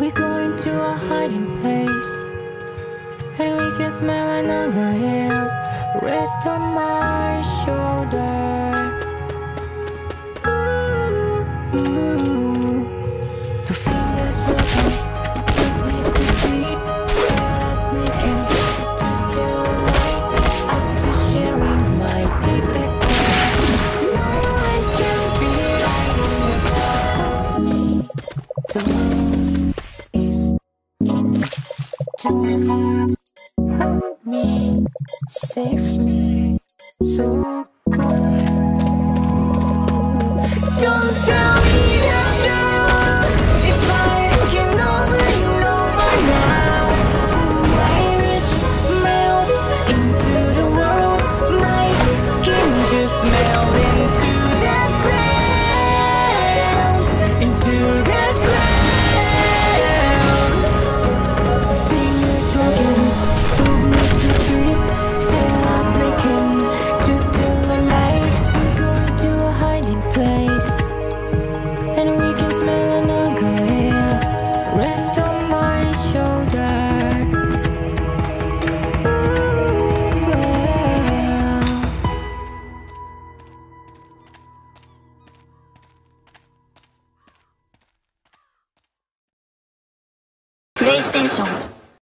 We go into a hiding place And we can smell another air Rest on my shoulder Ooh, ooh. Hold me, save me, so good. Don't. プレイステーション。